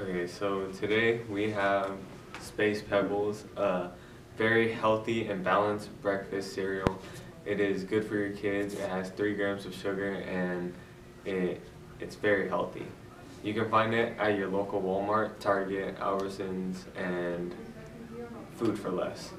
Okay, so today we have Space Pebbles, a very healthy and balanced breakfast cereal. It is good for your kids. It has three grams of sugar and it it's very healthy. You can find it at your local Walmart, Target, Albertsons, and Food for Less.